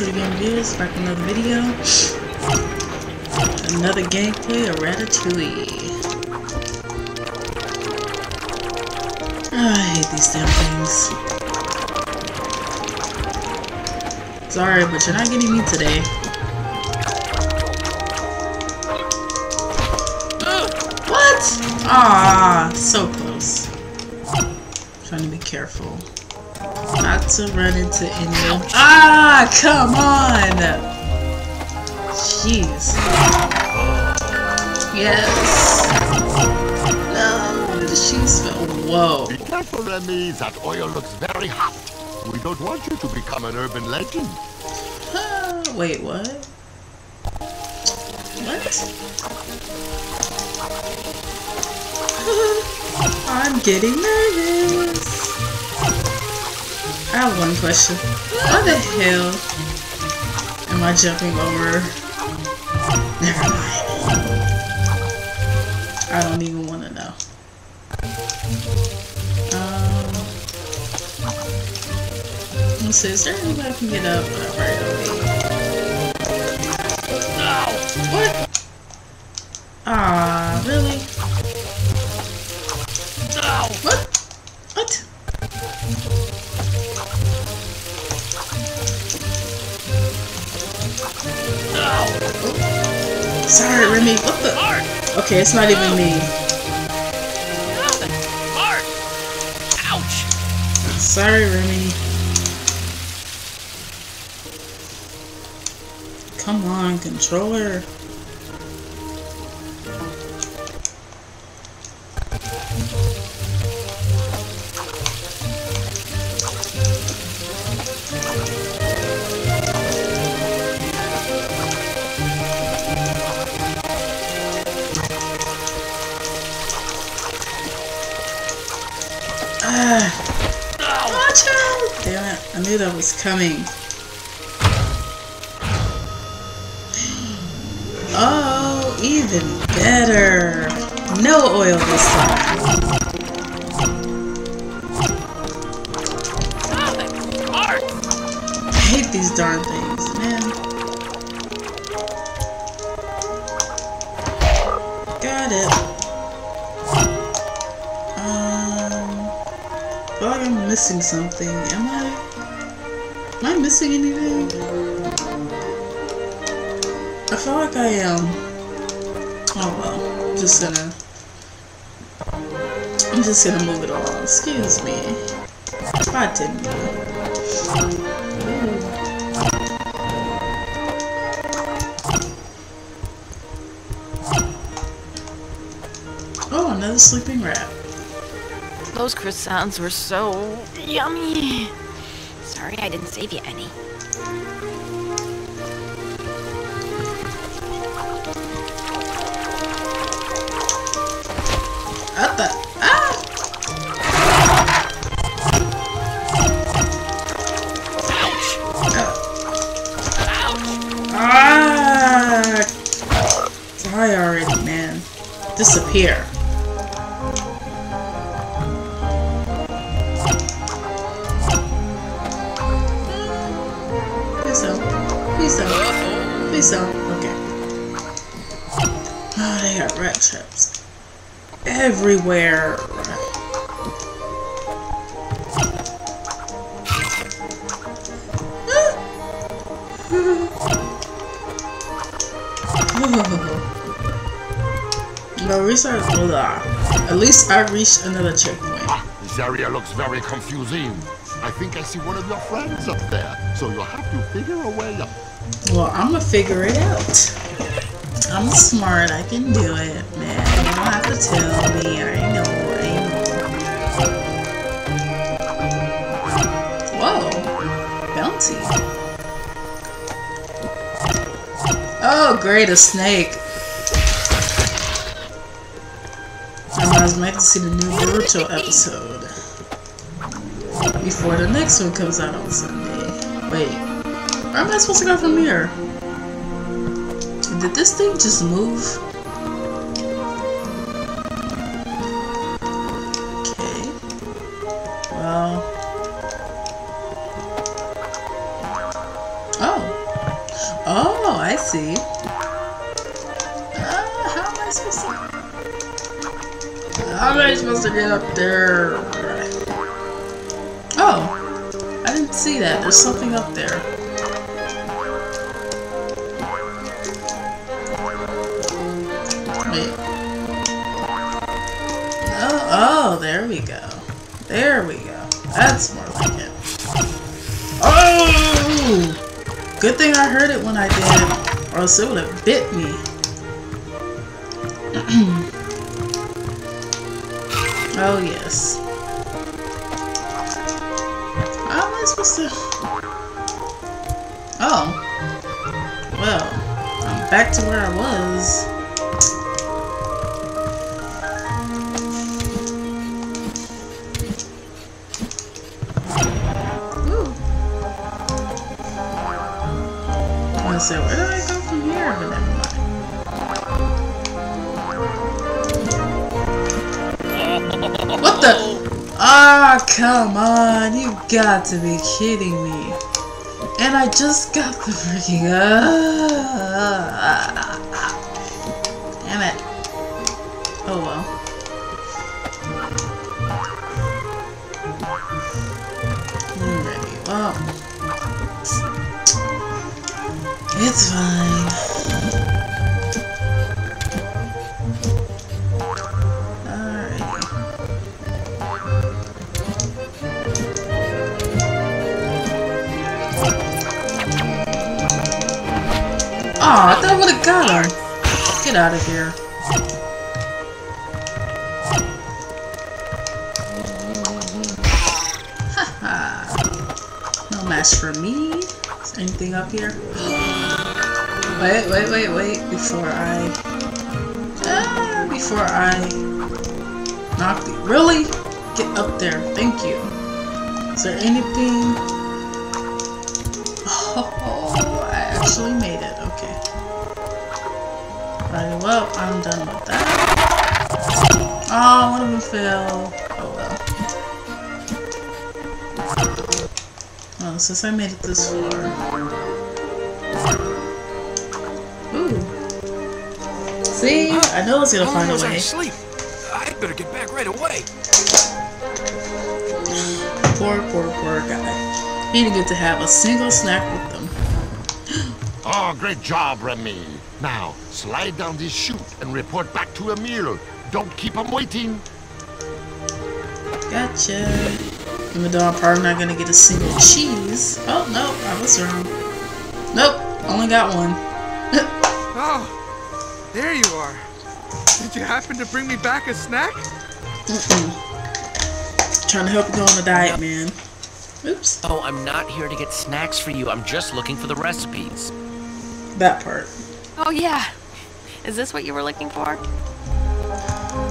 City Game back with another video. Another gameplay of Ratatouille. Oh, I hate these damn things. Sorry, but you're not getting me today. What? Ah, so close. trying to be careful. Not to run into any of- Ah, come on! Jeez. Yes. No, the shoes fell. Whoa. Be careful, Remy. That oil looks very hot. We don't want you to become an urban legend. Ah, wait, what? What? I'm getting nervous. I have one question. Why the hell am I jumping over? Never mind. I don't even want to know. Um, let's see, is there any way I can get up? Whatever, What? Ah, really? What? What? Sorry, Remy. What the? Okay, it's not even me. Ouch! Sorry, Remy. Come on, controller. Knew that was coming. Oh, even better. No oil this time. I hate these darn things, man. Got it. Um, I I'm missing something. Am I? Am I missing anything? I feel like I am. Oh well, just gonna. I'm just gonna move it along. Excuse me. God didn't Oh, another sleeping rat. Those croissants were so yummy. Sorry I didn't save you any. What the? Ah! Die already, man. Disappear. No, at least I, at least I reached another checkpoint. This area looks very confusing. I think I see one of your friends up there, so you'll have to figure a way up. Well, I'm gonna figure it out. I'm smart. I can do it, man. You don't have to tell me. I know. I know. Whoa, bouncy. Oh, great, a snake. Was meant to see the new Boruto episode before the next one comes out on Sunday. Wait, where am I supposed to go from here? Did this thing just move? Okay. Well. Oh. Oh, I see. How am I supposed to get up there? Oh, I didn't see that. There's something up there. Wait. Oh, oh, there we go. There we go. That's more like it. Oh! Good thing I heard it when I did, or else it would have bit me. oh, yes. How am I supposed to... Oh. Well, I'm back to where I was. Ooh. I say, where Come on. You got to be kidding me. And I just got the freaking. Ah. Damn it. Oh well. Alrighty, well. It's fine. Aw, I thought I would've got him. Get out of here. Haha. No match for me. Is anything up here? wait, wait, wait, wait. Before I... Ah, before I... Knock the... Really? Get up there. Thank you. Is there anything... Oh, I actually made it. Okay. Right, well, I'm done with that. Oh, one of them fell. Oh well. Oh, since I made it this far. Ooh. See? I know I was gonna How find a way. asleep? I better get back right away. Poor, poor, poor guy. He didn't get to have a single snack with them. Oh, great job, Remy. Now, slide down this chute and report back to Emile. Don't keep him waiting. Gotcha. Even though I'm probably not gonna get a single cheese. Oh, no, I was wrong. Nope, only got one. Oh, there you are. Did you happen to bring me back a snack? Mm-mm. Trying to help you go on a diet, man. Oops, Oh, I'm not here to get snacks for you. I'm just looking for the recipes. That part. Oh, yeah. Is this what you were looking for?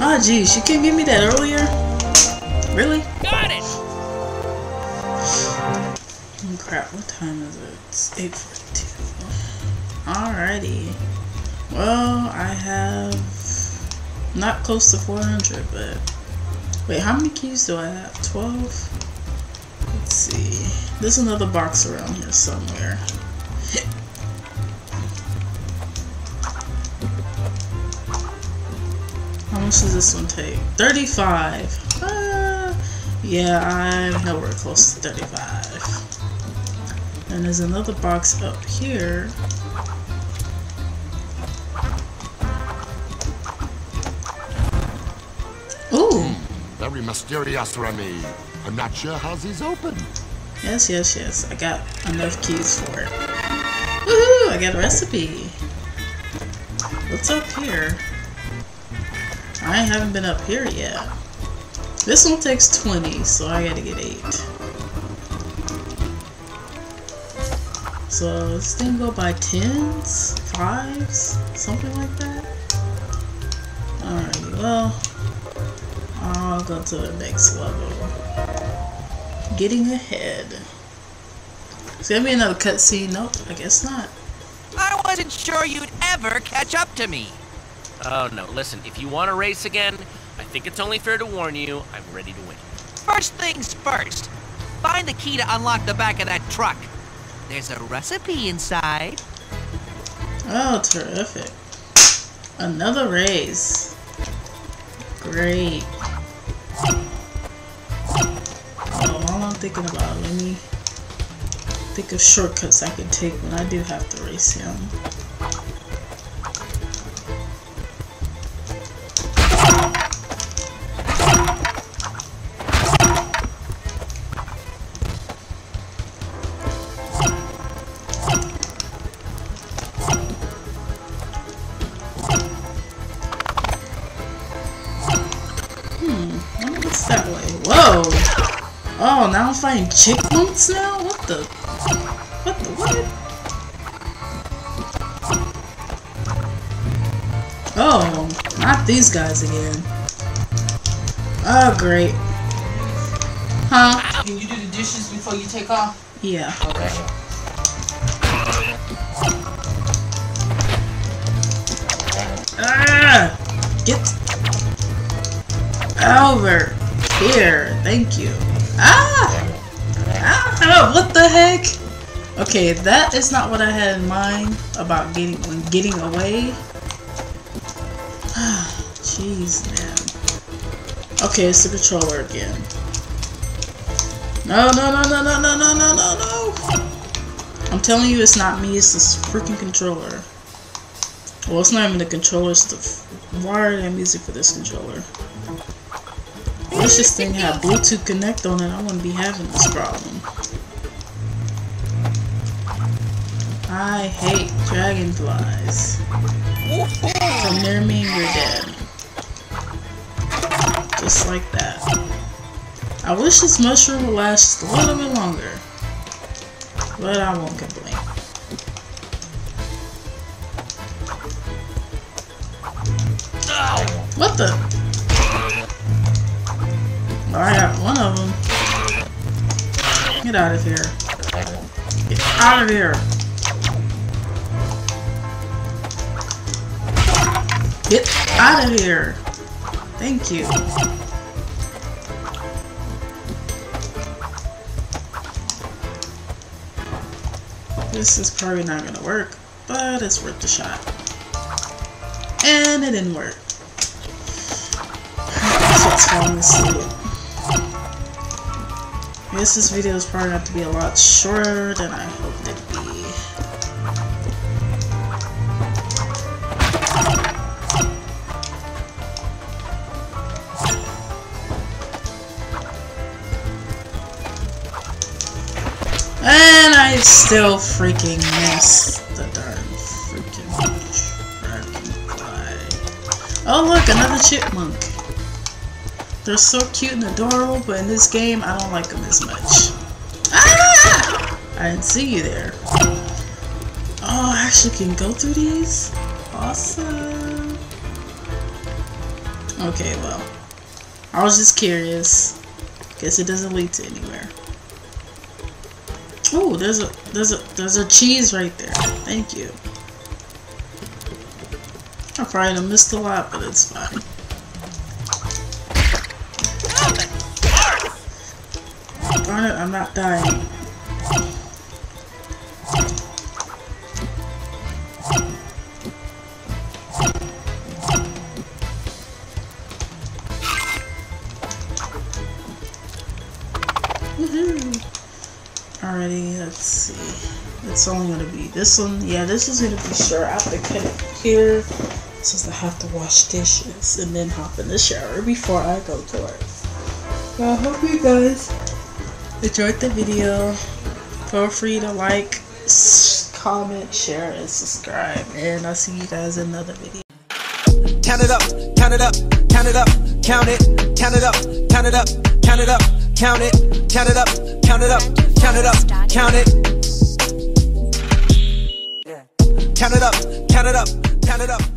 Ah, geez, you couldn't give me that earlier? Really? Got it! Oh, crap, what time is it? It's 8.42. Alrighty. Well, I have not close to 400, but... Wait, how many keys do I have? 12? Let's see. There's another box around here somewhere. Much does this one take? 35. Uh, yeah, I'm nowhere close to 35. And there's another box up here. Ooh, Very mysterious, Remy. I'm not sure how these open. yes, yes, yes. I got enough keys for it. Woohoo! I got a recipe. What's up here? I haven't been up here yet. This one takes 20, so I gotta get 8. So this thing go by 10s? 5s? Something like that? Alright, well, I'll go to the next level. Getting ahead. Is there gonna be another cutscene? Nope, I guess not. I wasn't sure you'd ever catch up to me. Oh no, listen, if you want to race again, I think it's only fair to warn you, I'm ready to win. First things first. Find the key to unlock the back of that truck. There's a recipe inside. Oh, terrific. Another race. Great. Oh, all I'm thinking about, let me think of shortcuts I can take when I do have to race him. Chipmunks now? What the? What the what? Oh, not these guys again. Oh, great. Huh? Can you do the dishes before you take off? Yeah. Okay. Ah! Get over here. Thank you. Ah! What the heck? Okay, that is not what I had in mind about getting when getting away. Jeez, man. Okay, it's the controller again. No, no, no, no, no, no, no, no, no, no! I'm telling you, it's not me. It's this freaking controller. Well, it's not even the controller. It's the wired and music for this controller. Wish this thing had Bluetooth Connect on it. I wouldn't be having this problem. I hate dragonflies. Come near me you're dead. Just like that. I wish this mushroom would last a little bit longer. But I won't complain. What the? Oh, I got one of them. Get out of here. Get out of here. Get out of here. Thank you. This is probably not gonna work, but it's worth the shot. And it didn't work. That's what's falling asleep. Guess this video is probably going to be a lot shorter than I Still freaking miss the darn freaking dragonfly. Oh look, another chipmunk. They're so cute and adorable, but in this game, I don't like them as much. Ah! I didn't see you there. Oh, I actually can go through these? Awesome. Okay, well. I was just curious. Guess it doesn't lead to anywhere. Oh, there's a there's a there's a cheese right there. Thank you. I probably missed a lot, but it's fine. Darn it, I'm not dying. This one. Yeah, this is gonna be short. I have to cut it here since I have to wash dishes and then hop in the shower before I go to work. So I hope you guys enjoyed the video. Feel free to like, comment, share, and subscribe. And I'll see you guys in another video. Count it up, count it up, count it up, count it, count it up, count it up, count it up, count it, count it up, count it up, count it up, count it. Count it up, count it up, count it up.